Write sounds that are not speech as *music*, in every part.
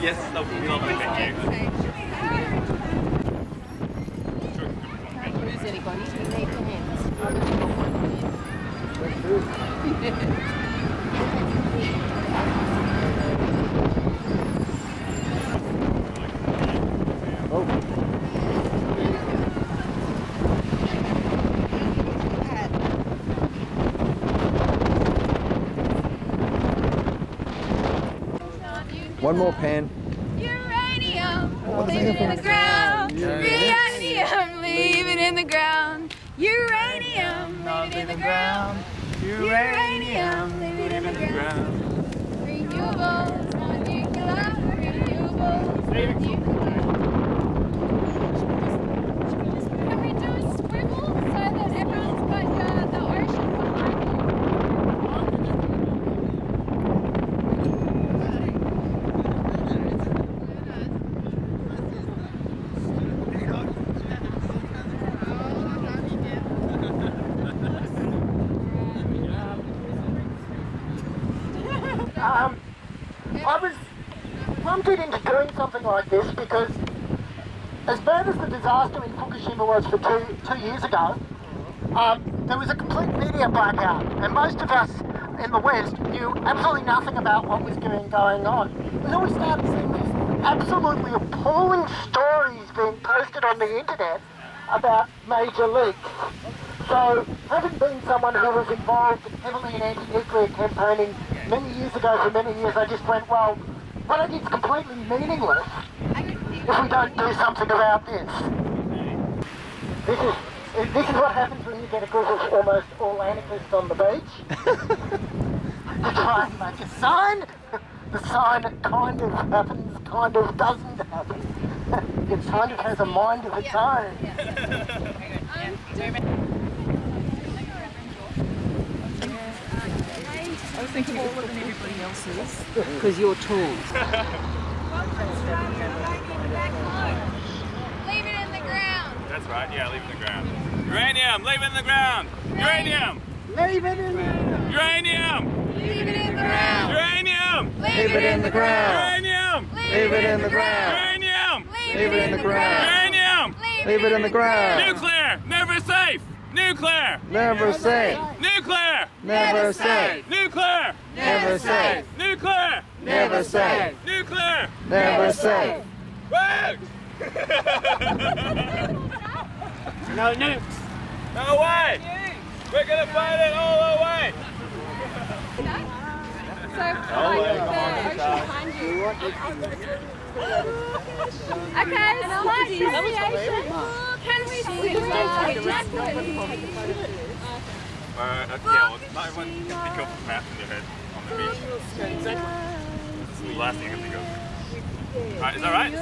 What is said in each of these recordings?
Yes, that would be lovely, thank you. Lose anybody, you need. One more pan. Uranium, leave it in the ground. Uranium, Uranium, leave it in the ground. Renewables, non-nuclear. Renewables, non-nuclear. Can we do a swivel so that everyone's got uh, the ocean behind them? Um, I was prompted into doing something like this because as bad as the disaster in Fukushima was for two, two years ago, um, there was a complete media blackout and most of us in the West knew absolutely nothing about what was going, going on. And then we started seeing these absolutely appalling stories being posted on the internet about major leaks. So, having been someone who was involved heavily in anti-nuclear campaigning many years ago for many years, I just went, well, I think it's completely meaningless if we don't do something about this. This is, this is what happens when you get a group of almost all anarchists on the beach. *laughs* you try and make a sign, the sign kind of happens, kind of doesn't happen. *laughs* it kind of has a mind of its own. *laughs* I was thinking taller than everybody else's because you're tall. Leave it in the ground. That's right, yeah, leave it in the ground. Uranium, leave it in the ground! Uranium! Leave it in there. Uranium! Leave it in the ground. Uranium! Leave it in the ground. Uranium! Leave it in the ground. Uranium! Leave it in the ground. Uranium! Leave it in the ground. Nuclear! Never safe! Nuclear! Never safe. Nuclear! Never safe. Nuclear! Never safe. Nuclear! Never safe. Nuclear! Never safe. Vote! *laughs* No nukes. No way! We're gonna fight it all the way! So behind oh the ocean behind you. Okay, slight deviation. Can we swim just Uh, okay, well, not everyone can think of math in their head on the beach. This is the last thing I can think of. Alright, is that right?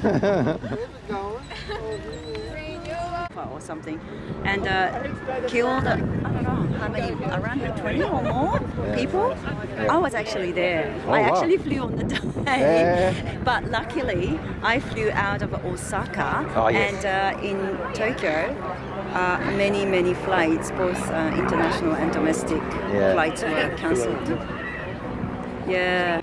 *laughs* Renewables, or something, and uh, killed I don't know how many around 20 or more people. I was actually there. I wow. actually flew on the *laughs* day, Yeah. but luckily I flew out of Osaka Oh, yes. and uh, in Tokyo. Uh, many many flights, both uh, international and domestic Yeah. flights, were cancelled. Yeah.